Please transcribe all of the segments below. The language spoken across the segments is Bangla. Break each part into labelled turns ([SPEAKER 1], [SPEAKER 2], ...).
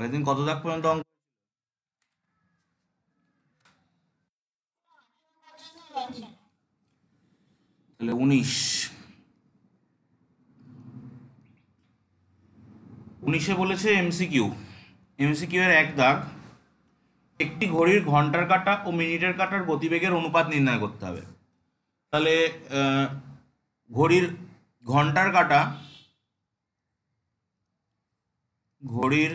[SPEAKER 1] আগের কত দাগ পর্যন্ত অঙ্ক তাহলে উনিশ। উনিশে বলেছে এমসিকিউ এমসিকিউ এর এক দাগ। একটি ঘড়ির ঘণ্টার কাঁটা ও মিনিটের কাঁটার গতিবেগের অনুপাত নির্ণয় করতে হবে। তাহলে ঘড়ির ঘণ্টার কাঁটা, ঘড়ির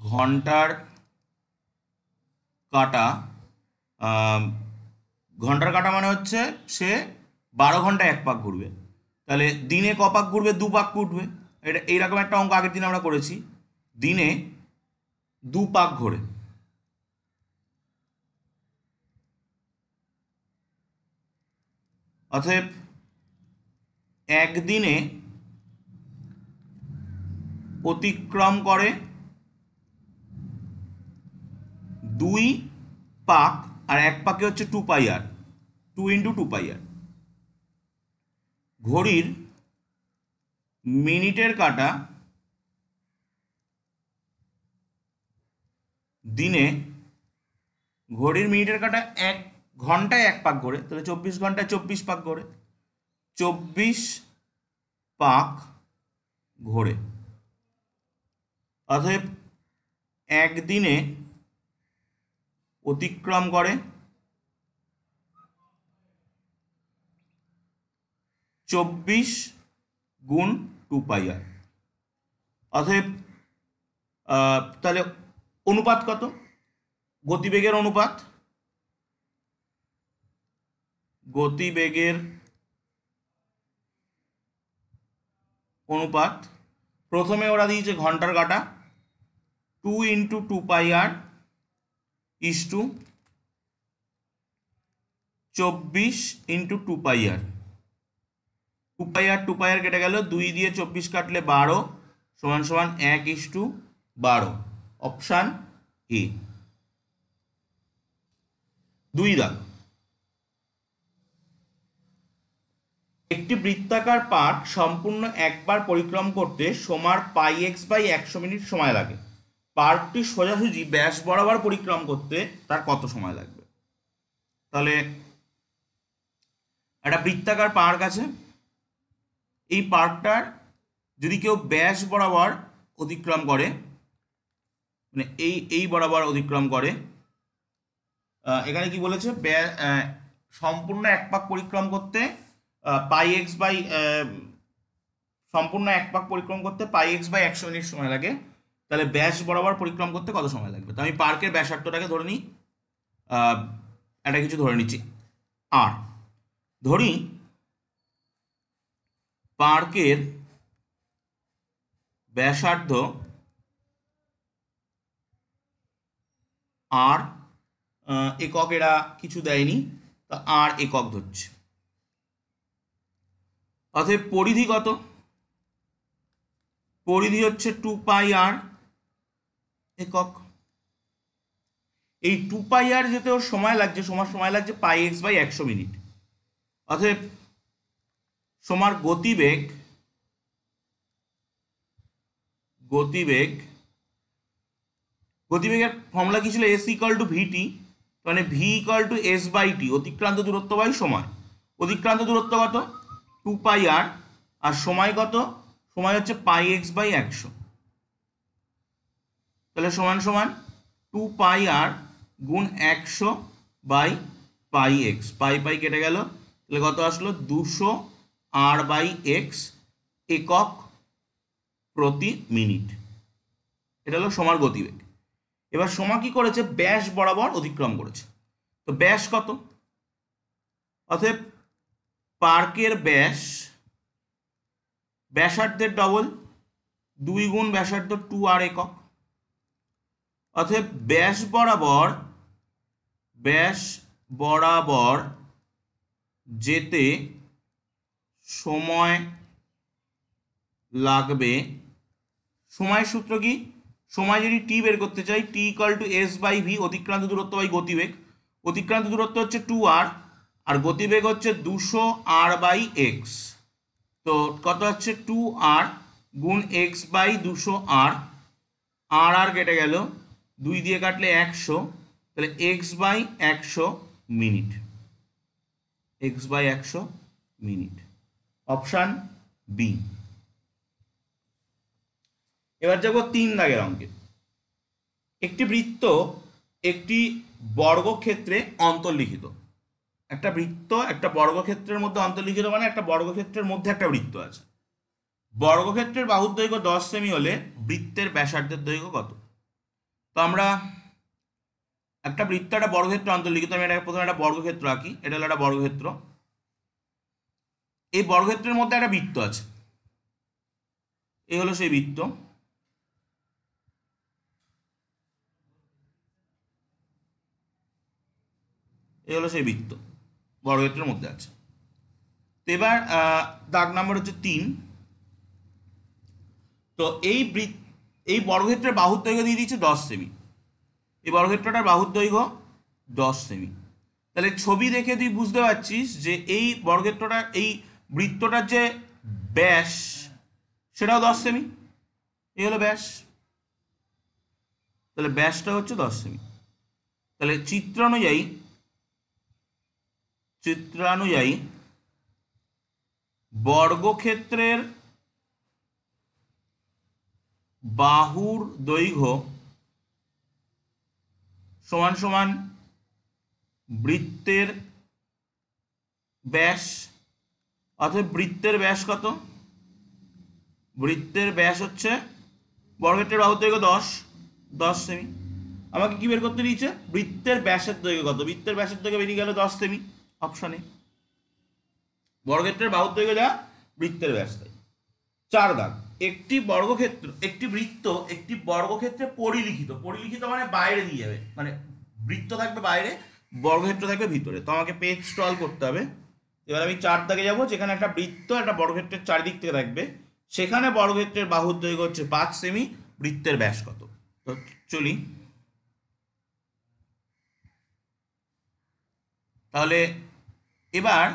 [SPEAKER 1] ঘণ্টার কাঁটা ঘণ্টার কাঁটা মানে হচ্ছে সে বারো ঘণ্টা এক পাক ঘুরবে। তাহলে দিনে ক পাক ঘুরবে? দু পাক ঘুরবে এটা এইরকম একটা অঙ্ক আগের দিন আমরা করেছি। দিনে দু পাক ঘোরে। অতএব একদিনে অতিক্রম করে দুই পাক আর এক পাকে হচ্ছে two pi r, two into two pi r. ঘড়ির মিনিটের কাটা দিনে ঘড়ির মিনিটের কাটা এক ঘন্টায় এক পাক ঘোরে তাহলে চব্বিশ ঘন্টায় চব্বিশ পাক ঘোরে চব্বিশ পাক ঘোরে অতএব একদিনে অতিক্রম করে। চব্বিশ গুণ টু পাই আর অতএব তাহলে অনুপাত কত? গতিবেগের অনুপাত। গতিবেগের অনুপাত। প্রথমে ওরা দিয়েছে ঘণ্টার কাটা। Two into two pi r is two চব্বিশ into two pi r two pi r two pi r কেটে গেল, দুই দিয়ে চব্বিশ কাটলে বারো, সমান সমান এক ইস টু বারো। অপশান এ দুই দাগ। একটি বৃত্তাকার পার্ক সম্পূর্ণ একবার পরিক্রম করতে সোমার পাই এক্স বাই একশো মিনিট সময় লাগে। পার্কটি সোজাসুজি ব্যাস বরাবর পরিক্রম করতে তার কত সময় লাগবে? তাহলে একটা বৃত্তাকার পার্ক আছে। এই পার্কটার যদি কেউ ব্যাস বরাবর অতিক্রম করে মানে এই এই বরাবর অতিক্রম করে এখানে কি বলেছে? সম্পূর্ণ এক পাক পরিক্রম করতে পাই এক্স বাই সম্পূর্ণ এক পাক পরিক্রম করতে পাই এক্স বাই একশো মিনিট সময় লাগে। তাহলে ব্যাস বরাবর পরিক্রম করতে কত সময় লাগবে? তো আমি পার্কের ব্যাসার্ধটাকে ধরে নিই একটা কিছু ধরে নিচ্ছি। আর ধরি পার্কের ব্যাসার্ধ আর একক এরা কিছু দেয়নি, তা আর একক ধরছে। অতএব পরিধি কত? পরিধি হচ্ছে টু পাই আর একক। এই টু পাই আর যেতে ওর সময় লাগছে সময় সময় লাগছে পাই এক্স বাই একশো মিনিট। অতএব সমার গতিবেগ গতিবেগ, গতিবেগের ফর্মুলা কি ছিল? এস ইকাল টু ভিটি মানে v equal to s by t অতিক্রান্ত দূরত্ব বাই সময়। অতিক্রান্ত দূরত্ব কত? টু পাই আর আর সময় কত? সময় হচ্ছে পাই এক্স বাই একশো। তাহলে সমান সমান টু পাই আর গুণ একশো বাই পাই এক্স পাই পাই কেটে গেল। তাহলে কত আসলো? দুশো আর বাই এক্স একক প্রতি মিনিট। এটা হলো সমার গতিবেগ। এবার সমা কি করেছে? ব্যাস বরাবর অতিক্রম করেছে। তো ব্যাস কত? অতএব পার্কের ব্যাস, ব্যাসার্ধের ডবল দুই গুণ ব্যাসার্ধ টু আর একক। অতএব ব্যাস বরাবর ব্যাস বরাবর যেতে সময় লাগবে। সময় সূত্র কি? সময় যদি টি বের করতে চাই t equal to s by v অতিক্রান্ত দূরত্ব বাই গতিবেগ। অতিক্রান্ত দূরত্ব হচ্ছে টু আর আর গতিবেগ হচ্ছে দুশো আর বাই এক্স তো কত হচ্ছে টু আর গুণ এক্স বাই দুশো আর আর আর কেটে গেল। দুই দিয়ে কাটলে একশো, তাহলে এক্স বাই একশো মিনিট। এক্স বাই একশো মিনিট। অপশান বি এবার যাব তিন দাগের অঙ্কে। একটি বৃত্ত একটি বর্গক্ষেত্রে অন্তর্লিখিত। একটা বৃত্ত একটা বর্গক্ষেত্রের মধ্যে অন্তর্লিখিত মানে একটা বর্গক্ষেত্রের মধ্যে একটা বৃত্ত আছে। বর্গক্ষেত্রের বাহুর দৈর্ঘ্য দশ সেমি হলে বৃত্তের ব্যাসার্ধের দৈর্ঘ্য কত? তো আমরা একটা বৃত্ত, একটা বর্গক্ষেত্র অন্তর্লিখিত আমি এটা প্রথমে একটা বর্গক্ষেত্র আঁকি, এটা হলো একটা বর্গক্ষেত্র। এই বর্গক্ষেত্রের মধ্যে একটা বৃত্ত আছে। এই হলো সেই বৃত্ত। এই হলো সেই বৃত্ত, বর্গক্ষেত্রের মধ্যে আছে। তো এবার দাগ নাম্বার হচ্ছে তিন। তো এই বৃত্ত এই বর্গক্ষেত্রের বাহুর দৈর্ঘ্য দিয়ে দিচ্ছে দশ সেমি। এই বর্গক্ষেত্রটার বাহুর দৈর্ঘ্য দশ সেমি। তাহলে ছবি দেখে তুই বুঝতে পারছিস যে এই বর্গক্ষেত্রটা, এই বৃত্তটার যে ব্যাস, সেটাও দশ সেমি। এই হলো ব্যাস। তাহলে ব্যাসটা হচ্ছে দশ সেমি। তাহলে চিত্র অনুযায়ী, চিত্রানুযায়ী বর্গক্ষেত্রের বাহুর দৈর্ঘ্য সমান সমান বৃত্তের ব্যাস, অর্থাৎ বৃত্তের ব্যাস কত? বৃত্তের ব্যাস হচ্ছে বর্গক্ষেত্রের বাহুর দৈর্ঘ্য দশ দশ সেমি। আমাকে কি বের করতে দিয়েছে? বৃত্তের ব্যাসের দৈর্ঘ্য কত? বৃত্তের ব্যাসের দৈর্ঘ্য বেরিয়ে গেল দশ সেমি, অপশনে। বর্গক্ষেত্রের বাহুর দৈর্ঘ্য যা? বৃত্তের ব্যাস তাই। চার দাগ। একটি বর্গক্ষেত্র, একটি বৃত্ত, একটি বর্গক্ষেত্রে পরিলিখিত। পরিলিখিত মানে বাইরে দিয়ে যাবে। মানে বৃত্ত থাকবে বাইরে, বর্গক্ষেত্র থাকবে ভিতরে। তো আমাকে পেজ স্টল করতে হবে। এবার আমি চার দাগে যাব, যেখানে একটা বৃত্ত, একটা বর্গক্ষেত্রের চারিদিক থেকে থাকবে। সেখানে বর্গক্ষেত্রের বাহুর দৈর্ঘ্য হচ্ছে পাঁচ সেমি, বৃত্তের ব্যাস কত? তো চলি। তাহলে এবার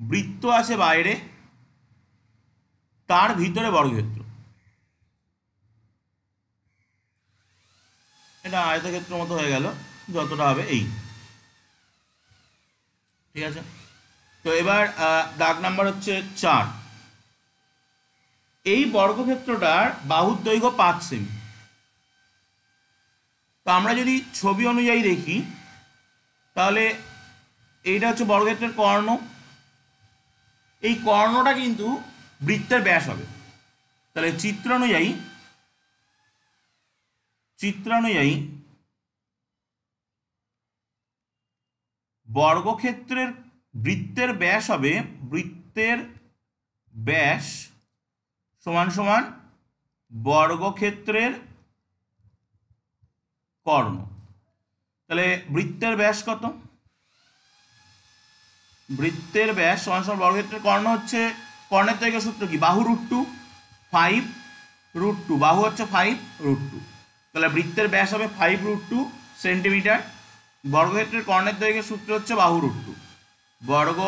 [SPEAKER 1] বৃত্ত আছে বাইরে তার ভিতরে বর্গক্ষেত্র এটা আয়তক্ষেত্র মতো হয়ে গেল, যতটা হবে এই। ঠিক আছে? তো এবার দাগ নাম্বার হচ্ছে চার। এই বর্গক্ষেত্রটার বাহুর দৈর্ঘ্য পাঁচ সেমি। তো আমরা যদি ছবি অনুযায়ী দেখি, তাহলে এইটা হচ্ছে বর্গক্ষেত্রের কর্ণ। এই কর্ণটা কিন্তু বৃত্তের ব্যাস হবে। তাহলে চিত্র অনুযায়ী চিত্র অনুযায়ী বর্গক্ষেত্রের বৃত্তের ব্যাস হবে, বৃত্তের ব্যাস সমান সমান বর্গক্ষেত্রের কর্ণ। তাহলে বৃত্তের ব্যাস কত? বৃত্তের ব্যাস সমান সমান বর্গক্ষেত্রের কর্ণ হচ্ছে কর্ণের থেকে সূত্র কি? বাহু root two five root two বাহু হচ্ছে ফাইভ রুট টু তাহলে বৃত্তের ব্যাস হবে ফাইভ রুট টু সেন্টিমিটার বর্গক্ষেত্রের কর্ণের দৈর্ঘ্যের সূত্র হচ্ছে বাহু রুট টু বর্গ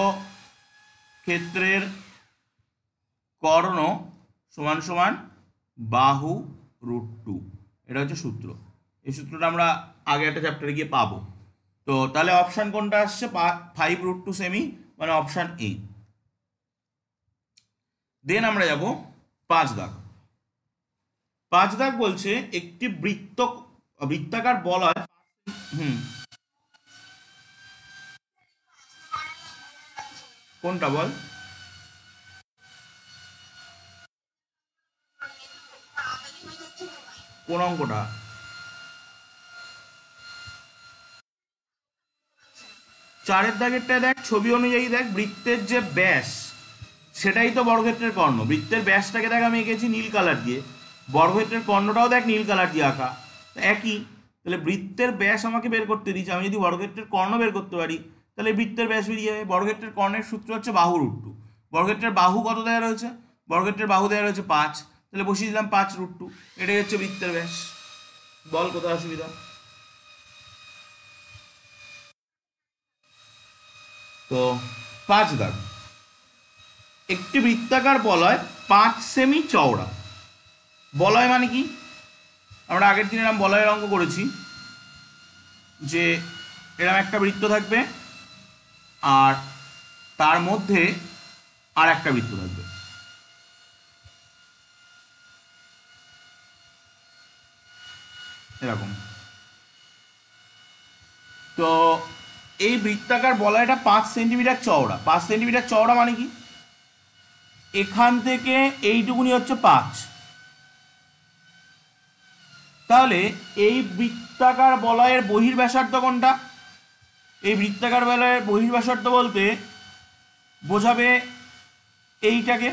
[SPEAKER 1] ক্ষেত্রের কর্ণ সমান সমান বাহু রুট টু এটা হচ্ছে সূত্র। এই সূত্রটা আমরা আগে একটা চ্যাপ্টারে গিয়ে পাবো। তো তাহলে অপশান কোনটা আসছে? ফাইভ রুট টু সেমি মানে অপশান এ দেন আমরা যাব পাঁচ দাগ। পাঁচ দাগ বলছে একটি বৃত্ত বৃত্তাকার বলয় হুম। কোনটা বল? কোন অঙ্কটা? চারের দাগেরটা দেখ, ছবি অনুযায়ী দেখ, বৃত্তের যে ব্যাস সেটাই তো বর্গক্ষেত্রের কর্ণ। বৃত্তের ব্যাসটাকে দেখ আমি এঁকেছি নীল কালার দিয়ে। বর্গক্ষেত্রের কর্ণটাও দেখ নীল কালার দিয়ে আঁকা। একই। তাহলে বৃত্তের ব্যাস আমাকে বের করতে দিচ্ছে। আমি যদি বর্গক্ষেত্রের কর্ণ বের করতে পারি, তাহলে বৃত্তের ব্যাস বেরিয়ে যাবে। বর্গক্ষেত্রের কর্ণের সূত্র হচ্ছে বাহু রুট টু বর্গক্ষেত্রের বাহু কত দেওয়া রয়েছে? বর্গক্ষেত্রের বাহু দেওয়া রয়েছে পাঁচ। তাহলে বসিয়ে দিলাম পাঁচ রুট টু এটাই হচ্ছে বৃত্তের ব্যাস। বল, কোথায় অসুবিধা? তো, পাঁচ দাগ। একটি বৃত্তাকার বলয় পাঁচ সেমি চওড়া। বলয় মানে কি? আমরা আগের দিন এরম বলয়ের অঙ্ক করেছি যে এরম একটা বৃত্ত থাকবে আর তার মধ্যে আর একটা বৃত্ত থাকবে। এরকম। তো এই বৃত্তাকার বলয়টা পাঁচ সেন্টিমিটার চওড়া। পাঁচ সেন্টিমিটার চওড়া মানে কি? এখান থেকে এইটুকুনি হচ্ছে পাঁচ। তাহলে এই বৃত্তাকার বলয়ের বহির্ব্যাসার্ধ কোনটা? এই বৃত্তাকার বলয়ের বহির্ব্যাসার্ধ বলতে বোঝাবে এইটাকে।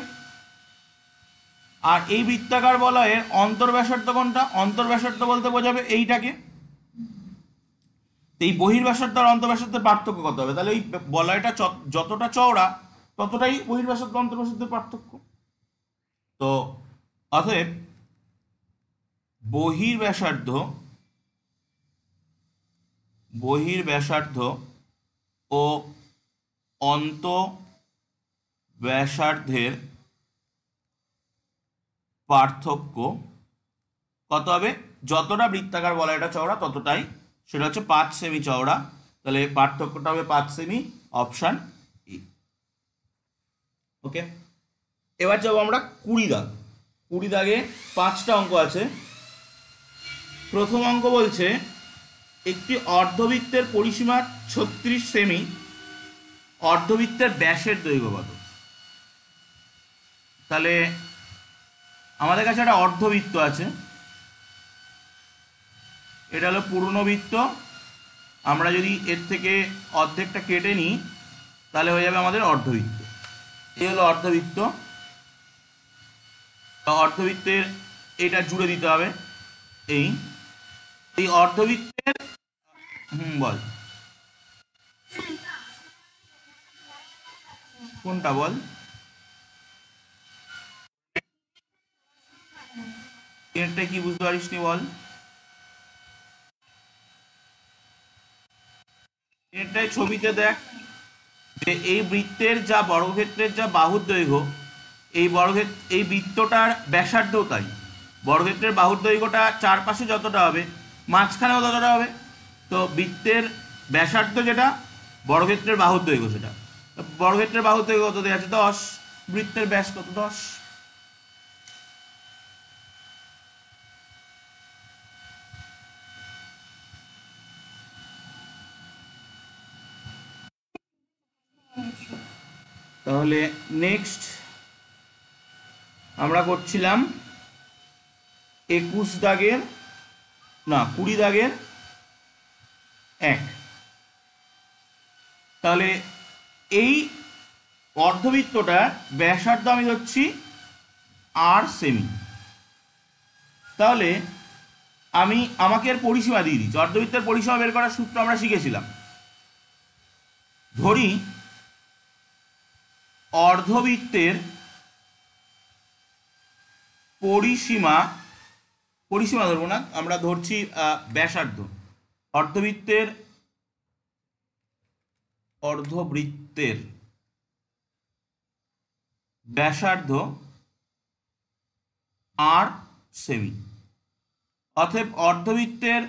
[SPEAKER 1] আর এই বৃত্তাকার বলয়ের অন্তর্ব্যাসার্ধ কোনটা? অন্তর্ব্যাসার্ধ বলতে বোঝাবে এইটাকে। এই বহির্ব্যাসার্ধ আর অন্তর্ব্যাসার্ধের পার্থক্য কত হবে? তাহলে এই বলয়টা যতটা চওড়া ততটাই বহির্ব্যাসার্ধ অন্তর্ব্যাসার্ধের পার্থক্য। তো অতএব বহির্ব্যাসার্ধ বহির্ব্যাসার্ধ ও অন্ত ব্যাসার্ধের পার্থক্য কত হবে? যতটা বৃত্তাকার বলয়টা চওড়া, ততটাই। সেটা হচ্ছে পাঁচ সেমি চওড়া। তাহলে পার্থক্যটা হবে পাঁচ সেমি অপশান ওকে এবার যাব আমরা কুড়ি দাগ। কুড়ি দাগে পাঁচটা অঙ্ক আছে। প্রথম অঙ্ক বলছে, একটি অর্ধবৃত্তের পরিসীমা ছত্রিশ সেমি, অর্ধবৃত্তের ব্যাসের দৈর্ঘ্য তাহলে আমাদের কাছে একটা অর্ধবৃত্ত আছে। এটা হলো পুরনো বৃত্ত আমরা যদি এর থেকে অর্ধেকটা কেটে নিই, তাহলে হয়ে যাবে আমাদের অর্ধবৃত্ত। এই হলো অর্ধবৃত্ত। অর্ধবৃত্তের এটা জুড়ে দিতে হবে। এই এই অর্ধবৃত্তের, হুম, বল। কোনটা বল? কি বুঝতে পারিস নি বল ছবিতে দেখ। যে এই বৃত্তের যা বর্গক্ষেত্রের যা বাহুর দৈর্ঘ্য এই বর্গক্ষেত্র এই বৃত্তটার ব্যাসার্ধও তাই। বর্গক্ষেত্রের বাহুর দৈর্ঘ্যটা চারপাশে যতটা হবে, মাঝখানেও ততটা হবে। তো বৃত্তের ব্যাসার্ধ যেটা, বর্গক্ষেত্রের বাহুর দৈর্ঘ্য সেটা। বর্গক্ষেত্রের বাহুর দৈর্ঘ্য কত দেওয়া আছে? দশ। বৃত্তের ব্যাস কত? দশ। তাহলে নেক্সট আমরা করছিলাম একুশ দাগের, না, কুড়ি দাগের এক। তাহলে এই অর্ধবৃত্তটা ব্যাসার্ধ আমি ধরছি আর সেমি তাহলে আমি আমাকে এর পরিসীমা দিয়ে দিচ্ছি। অর্ধবৃত্তের পরিসীমা বের করার সূত্র আমরা শিখেছিলাম। ধরি অর্ধবৃত্তের পরিসীমা পরিসীমা ধরবো না, আমরা ধরছি ব্যাসার্ধ। অর্ধবৃত্তের অর্ধবৃত্তের ব্যাসার্ধ আর সেমি। অতএব অর্ধবৃত্তের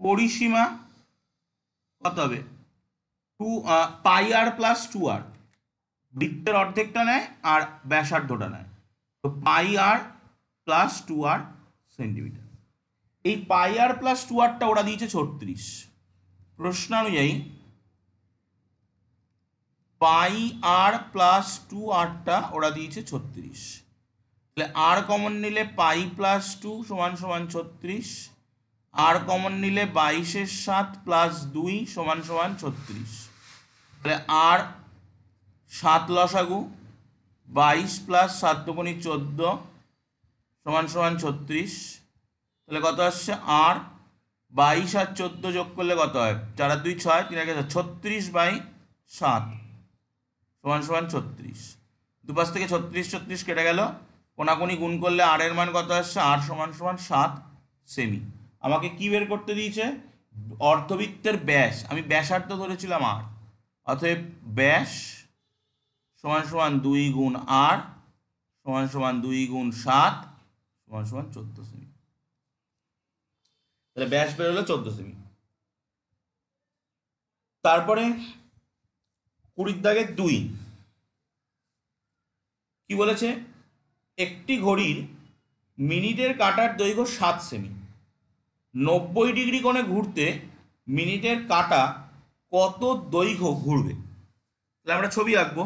[SPEAKER 1] পরিসীমা কত হবে? Two pi r plus two r বৃত্তের অর্ধেকটা নেয় আর ব্যাসার্ধটা নেয়। তো pi r plus two r centimetre এই পাই আর প্লাস টু আরটা ওরা দিয়েছে ছত্রিশ। প্রশ্নানুযায়ী পাই আর প্লাস টু আরটা ওরা দিয়েছে ছত্রিশ। তাহলে আর কমন নিলে পাই প্লাস টু সমান সমান ছত্রিশ। আর কমন নিলে বাইশের সাত প্লাস দুই সমান সমান ছত্রিশ। তাহলে আর সাত লসাগু, বাইশ প্লাস সাত দুগুণি চোদ্দ সমান সমান ছত্রিশ, তাহলে কত আসছে? আর বাইশ আর চোদ্দ যোগ করলে কত হয়? চার দুই ছয়, তিন এক ছত্রিশ বাই সাত সমান সমান ছত্রিশ। দুপাশ থেকে ছত্রিশ ছত্রিশ কেটে গেল। কোনাকুনি গুণ করলে আর এর মান কত আসছে? আর সমান সমান সাত সেমি আমাকে কি বের করতে দিয়েছে? অর্ধবৃত্তের ব্যাস। আমি ব্যাসার্ধ ধরেছিলাম আর। অতএব ব্যাস সমান সমান দুই গুণ আর সমান সমান দুই গুণ সাত, সমান সমান চোদ্দ সেমি। তাহলে ব্যাস বেরোলো চোদ্দ সেমি। তারপরে কুড়ির দাগের দুই। কি বলেছে? একটি ঘড়ির মিনিটের কাটার দৈর্ঘ্য সাত সেমি। নব্বই ডিগ্রি কোণে ঘুরতে মিনিটের কাটা কত দৈর্ঘ্য ঘুরবে? তাহলে আমরা ছবি আঁকবো।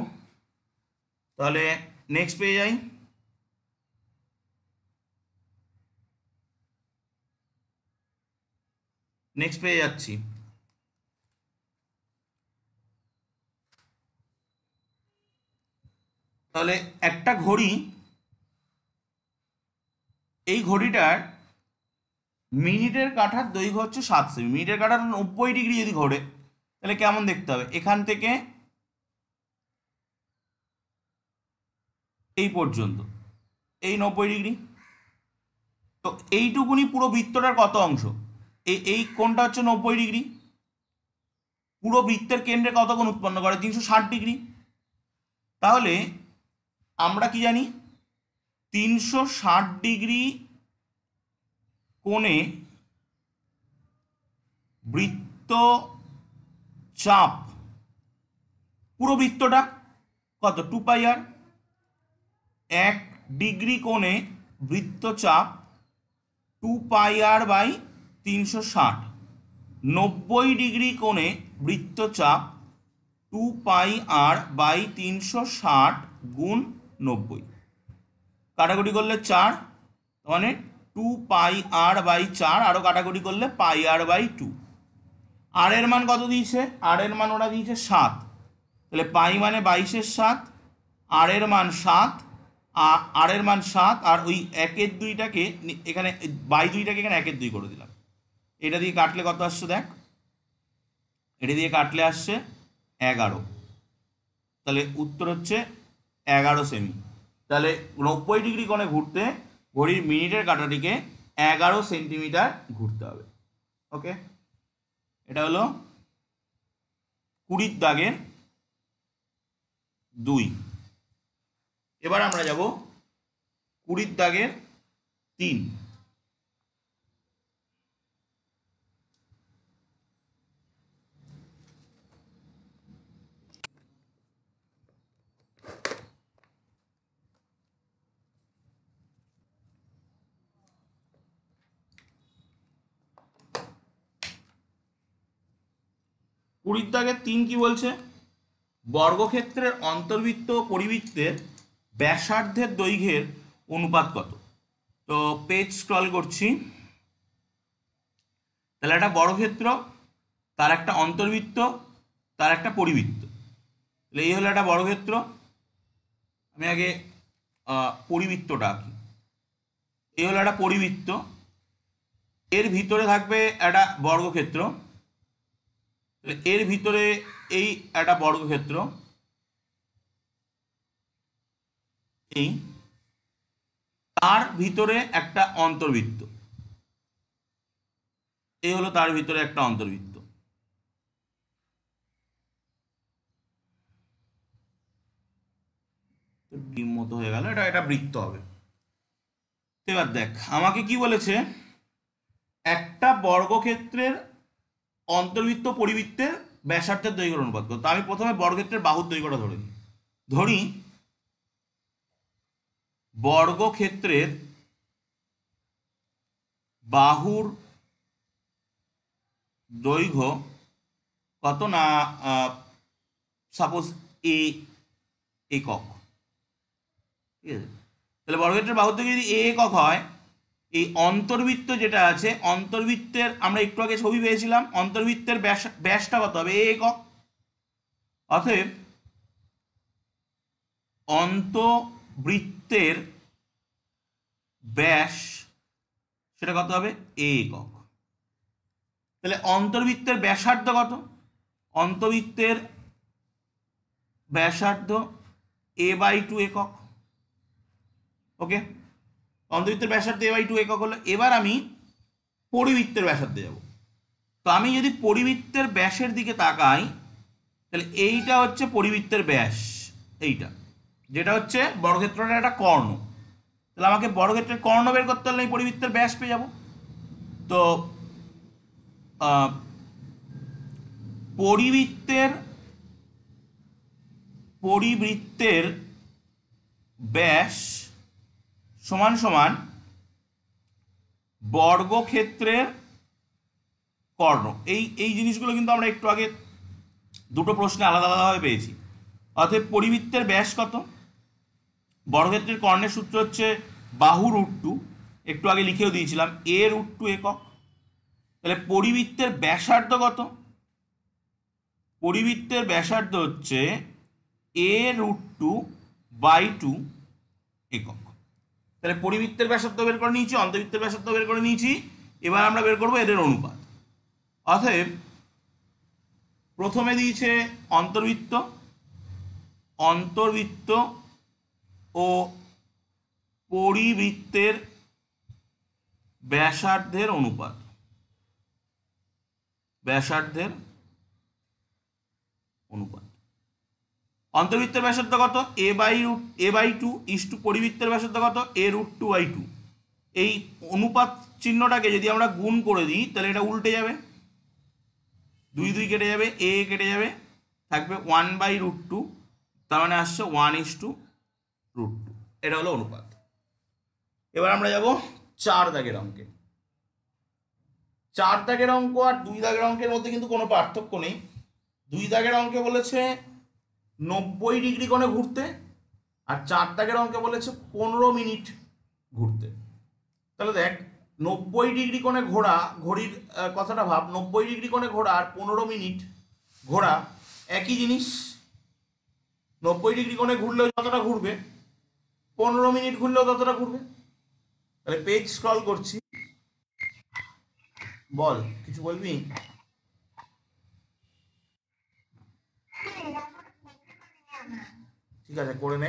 [SPEAKER 1] তাহলে নেক্সট পেয়ে যাই। নেক্সট পেয়ে যাচ্ছি। তাহলে একটা ঘড়ি, এই ঘড়িটার মিনিটের কাঠার দৈর্ঘ্য হচ্ছে সাত সেমি। মিনিটের কাঠার নব্বই ডিগ্রি যদি ঘোরে তাহলে কেমন দেখতে হবে? এখান থেকে এই পর্যন্ত। এই নব্বই ডিগ্রি। তো এইটুকুনি পুরো বৃত্তটার কত অংশ? এই এই কোণটা হচ্ছে নব্বই ডিগ্রি। পুরো বৃত্তের কেন্দ্রে কত কোণ উৎপন্ন করে? তিনশো ষাট ডিগ্রি। তাহলে আমরা কি জানি? তিনশো ষাট ডিগ্রি কোণে বৃত্ত চাপ। পুরো বৃত্তটা কত? টু পাই আর এক ডিগ্রি কোণে বৃত্তচাপ টু পাই আর বাই তিনশো ষাট। নব্বই ডিগ্রি কোণে বৃত্তচাপ টু পাই আর বাই তিনশো ষাট গুণ নব্বই। কাটাকুটি করলে চার মানে টু পাই আর বাই চার আরও কাটাকুটি করলে পাই আর বাই টু আর এর মান কত দিয়েছে? আর এর মান ওরা দিয়েছে সাত। তাহলে পাই মানে বাইশের সাত আর এর মান সাত আর এর মান সাত, আর ওই একের দুইটাকে এখানে বাই দুইটাকে এখানে একের দুই করে দিলাম। এটা দিয়ে কাটলে কত আসছে দেখ? এটা দিয়ে কাটলে আসছে এগারো। তাহলে উত্তর হচ্ছে এগারো সেমি তাহলে নব্বই ডিগ্রি কোণে ঘুরতে ঘড়ির মিনিটের কাঁটাটিকে এগারো সেন্টিমিটার ঘুরতে হবে। ওকে এটা হলো কুড়ির দাগের দুই। এবার আমরা যাব কুড়ির দাগের তিন। কুড়ির দাগের তিন কি বলছে? বর্গক্ষেত্রের অন্তর্বৃত্ত পরিবৃত্তের ব্যাসার্ধের দৈর্ঘ্যের অনুপাত কত? তো পেজ স্ক্রল করছি। তাহলে একটা বর্গক্ষেত্র, তার একটা অন্তর্বৃত্ত, তার একটা পরিবৃত্ত। তাহলে এই হলো একটা বর্গক্ষেত্র। আমি আগে পরিবৃত্তটা আঁকি। এই হলো একটা পরিবৃত্ত। এর ভিতরে থাকবে একটা বর্গক্ষেত্র। এর ভিতরে এই একটা বর্গক্ষেত্র এই, তার ভিতরে একটা অন্তর্বৃত্ত। এই হলো তার ভিতরে একটা অন্তর্বৃত্ত। ডিম মতো হয়ে গেল, এটা এটা বৃত্ত হবে। এবার দেখ, আমাকে কি বলেছে? একটা বর্গক্ষেত্রের অন্তর্বৃত্ত পরিবৃত্তের ব্যাসার্ধের দৈর্ঘ্য অনুপাত করতো আমি প্রথমে বর্গক্ষেত্রের বাহুর দৈর্ঘ্যটা ধরে নিই। ধরি, বর্গক্ষেত্রের বাহুর দৈর্ঘ্য কত না সাপোজ এ একক। ঠিক আছে? তাহলে বর্গক্ষেত্রের বাহুর দৈর্ঘ্য যদি এ একক হয় এই অন্তর্বৃত্ত যেটা আছে, অন্তর্বৃত্তের আমরা একটু আগে ছবি পেয়েছিলাম, অন্তর্বৃত্তের ব্যাস, ব্যাসটা কত হবে? একক অতএব অন্তবৃত্তের ব্যাস সেটা কত হবে? এ একক। তাহলে অন্তর্বৃত্তের ব্যাসার্ধ কত? অন্তবৃত্তের ব্যাসার্ধ এ বাই টু একক। ওকে? অন্তবৃত্তের ব্যাসার্ধ এ বাই টু একক হলো, এবার আমি পরিবৃত্তের ব্যাসার্ধে যাব। তো আমি যদি পরিবৃত্তের ব্যাসের দিকে তাকাই, তাহলে এইটা হচ্ছে পরিবৃত্তের ব্যাস, এইটা। যেটা হচ্ছে বর্গক্ষেত্রটার একটা কর্ণ। তাহলে আমাকে বর্গক্ষেত্রের কর্ণ বের করতে হলে এই পরিবৃত্তের ব্যাস পেয়ে যাব। তো পরিবৃত্তের পরিবৃত্তের ব্যাস সমান সমান বর্গক্ষেত্রের কর্ণ। এই এই জিনিসগুলো কিন্তু আমরা একটু আগে দুটো প্রশ্নে আলাদা আলাদাভাবে পেয়েছি। অতএব পরিবৃত্তের ব্যাস কত? বর্গক্ষেত্রের কর্ণের সূত্র হচ্ছে বাহু রুট টু একটু আগে লিখেও দিয়েছিলাম এ রুট টু একক। তাহলে পরিবৃত্তের ব্যাসার্ধ কত? পরিবৃত্তের ব্যাসার্ধ হচ্ছে a root two by two একক। তাহলে পরিবৃত্তের ব্যাসার্ধ বের করে নিয়েছি অন্তবৃত্তের ব্যাসার্ধ বের করে নিয়েছি, এবার আমরা বের করব এদের অনুপাত। অতএব প্রথমে দিয়েছে অন্তর্বৃত্ত অন্তর্বৃত্ত ও পরিবৃত্তের ব্যাসার্ধের অনুপাত। ব্যাসার্ধের অনুপাত। অন্তর্বৃত্তের ব্যাসার্ধ কত? A by root a by two is two পরিবৃত্তের ব্যাসার্ধ কত? A root two by two এই অনুপাত চিহ্নটাকে যদি আমরা গুণ করে দিই, তাহলে এটা উল্টে যাবে। দুই দুই কেটে যাবে এ কেটে যাবে, থাকবে ওয়ান বাই রুট টু তার মানে আসছে one is two root two এটা হলো অনুপাত। এবার আমরা যাব চার দাগের অঙ্কে। চার দাগের অঙ্ক আর দুই দাগের অঙ্কের মধ্যে কিন্তু কোনো পার্থক্য নেই। দুই দাগের অঙ্কে বলেছে নব্বই ডিগ্রি কোণে ঘুরতে আর চার দাগের অঙ্কে বলেছে পনেরো মিনিট ঘুরতে। তাহলে দেখ, নব্বই ডিগ্রি কোণে ঘোরা, ঘড়ির কথাটা ভাব, নব্বই ডিগ্রি কোণে ঘোরা আর পনেরো মিনিট ঘোরা একই জিনিস। নব্বই ডিগ্রি কোণে ঘুরলেও যতটা ঘুরবে, পনেরো মিনিট ঘুরলেও ততটা ঘুরবে। তাহলে পেজ স্ক্রল করছি। বল, কিছু বলবি? ঠিক আছে করে নে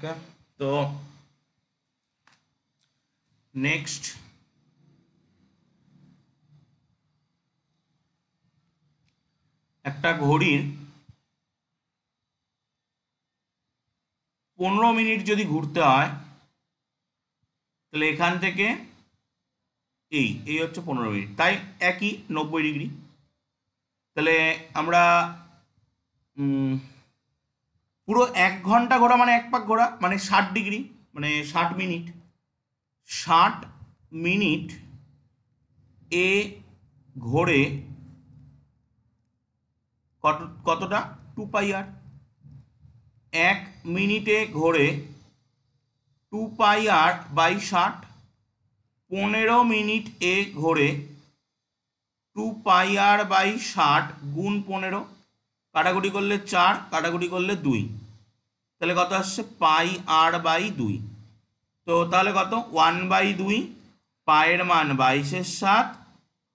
[SPEAKER 1] ওকে তো নেক্সট একটা ঘড়ির পনেরো মিনিট যদি ঘুরতে হয়, তাহলে এখান থেকে এই এই হচ্ছে পনেরো মিনিট। তাই একই নব্বই ডিগ্রি। তাহলে আমরা পুরো এক ঘণ্টা ঘোরা মানে এক পাক ঘোরা মানে ষাট ডিগ্রি মানে ষাট মিনিট। ষাট মিনিট এ ঘোরে কত, কতটা? Two pi r. এক মিনিটে ঘোরে টু পাই আর বাই ষাট। পনেরো মিনিট এ ঘোরে টু পাই আর বাই ষাট গুণ পনেরো। কাটাকুটি করলে চার, কাটাকুটি করলে দুই। তাহলে কত আসছে? পাই আর বাই দুই। তো তাহলে কত? ওয়ান বাই দুই পায়ের মান বাইশের সাত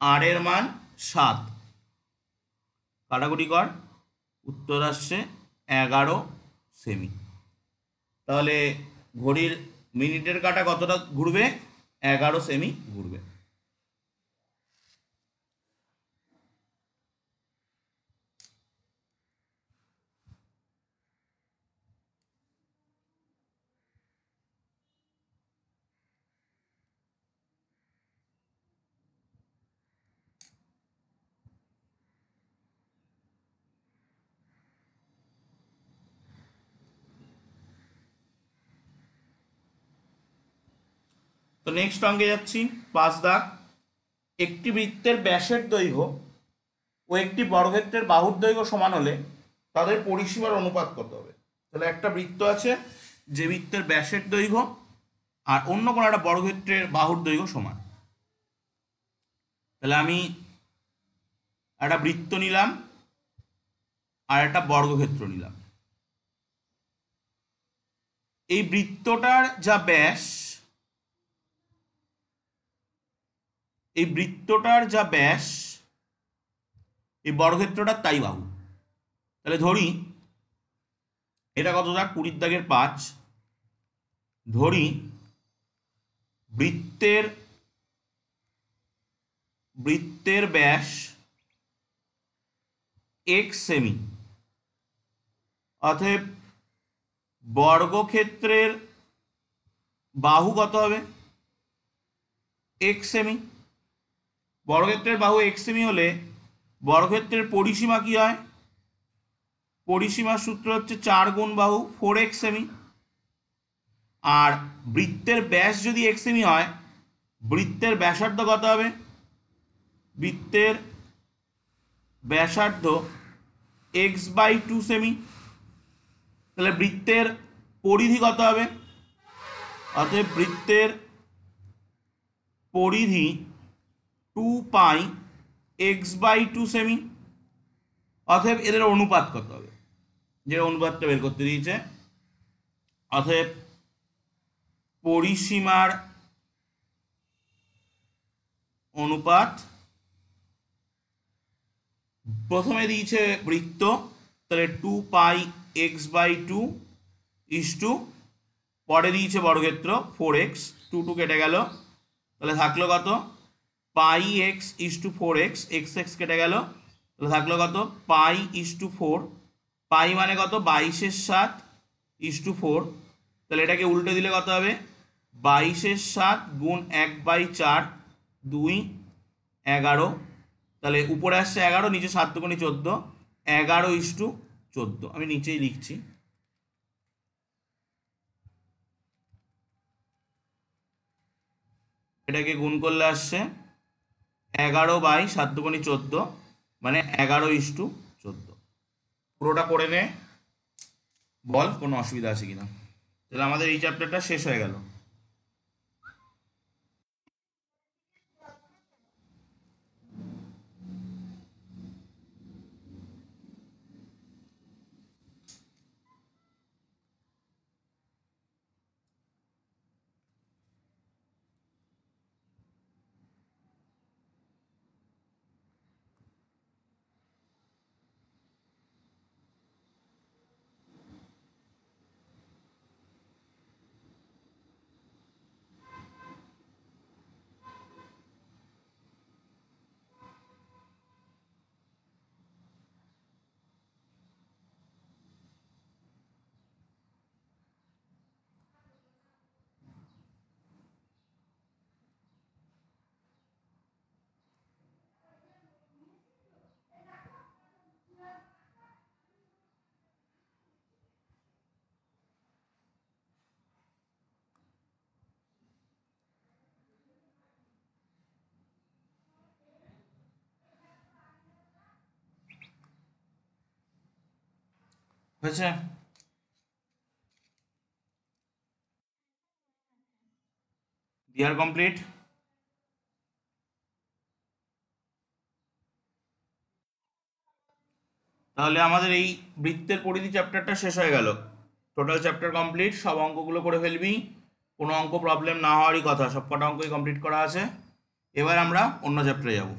[SPEAKER 1] আর এর মান সাত। কাটাকুটি কর। উত্তর আসছে এগারো সেমি। তাহলে ঘড়ির মিনিটের কাটা কতটা ঘুরবে? এগারো সেমি ঘুরবে। তো নেক্সট অঙ্কে যাচ্ছি পাঁচ দাগ একটি বৃত্তের ব্যাসের দৈর্ঘ্য ও একটি বর্গক্ষেত্রের বাহুর দৈর্ঘ্য সমান হলে তাদের পরিসীমার অনুপাত কত হবে? তাহলে একটা বৃত্ত আছে, যে বৃত্তের ব্যাসের দৈর্ঘ্য আর অন্য কোনো একটা বর্গক্ষেত্রের বাহুর দৈর্ঘ্য সমান। তাহলে আমি একটা বৃত্ত নিলাম আর একটা বর্গক্ষেত্র নিলাম। এই বৃত্তটার যা ব্যাস এই বৃত্তটার যা ব্যাস, এই বর্গক্ষেত্রটার তাই বাহু। তাহলে ধরি, এটা কত দাগ কুড়ির দাগের পাঁচ। ধরি, বৃত্তের বৃত্তের ব্যাস এক সেমি অতএব বর্গক্ষেত্রের বাহু কত হবে? এক সেমি বর্গক্ষেত্রের বাহু এক সেমি হলে বর্গক্ষেত্রের পরিসীমা কি হয়? পরিসীমার সূত্র হচ্ছে চার গুণ বাহু ফোর এক্স সেমি আর বৃত্তের ব্যাস যদি এক সেমি হয়, বৃত্তের ব্যাসার্ধ কত হবে? বৃত্তের ব্যাসার্ধ এক্স বাই টু সেমি তাহলে বৃত্তের পরিধি কত হবে? অতএব বৃত্তের পরিধি two pi x by two semi অতএব এদের অনুপাত কত হবে? যে অনুপাতটা বের করতে দিয়েছে, অতএব পরিসীমার অনুপাত প্রথমে দিয়েছে বৃত্ত, তাহলে two pi x by two is two পরে দিয়েছে বর্গক্ষেত্র ফোর এক্স টু টু কেটে গেল, তাহলে থাকল কত? Pi x is two four x x x কেটে গেল থাকল কত? পাই ইস টু ফোর পাই মানে কত? বাইশের সাত ইস টু ফোর তাহলে এটাকে উল্টে দিলে কত হবে? বাইশের সাত গুণ এক বাই চার, দুই, এগারো, তাহলে উপরে আসছে এগারো, নিচে সাত দুগুণি চোদ্দ, এগারো ইস টু চোদ্দ। আমি নিচেই লিখছি। এটাকে গুণ করলে আসছে এগারো বাই সাত দুগুণি চোদ্দ মানে এগারো ইস টু চোদ্দ। পুরোটা করে নে। বল কোনো অসুবিধা আছে কিনা? তাহলে আমাদের এই চ্যাপ্টারটা শেষ হয়ে গেল। হয়েছে? ডিয়ার কমপ্লিট তাহলে আমাদের এই বৃত্তের পরিধি চ্যাপ্টারটা শেষ হয়ে গেল। টোটাল চ্যাপ্টার কমপ্লিট সব অঙ্কগুলো করে ফেলবি। কোনো অঙ্ক প্রবলেম না হওয়ারই কথা সব কটা অঙ্কই কমপ্লিট করা আছে। এবার আমরা অন্য চ্যাপ্টারে যাব।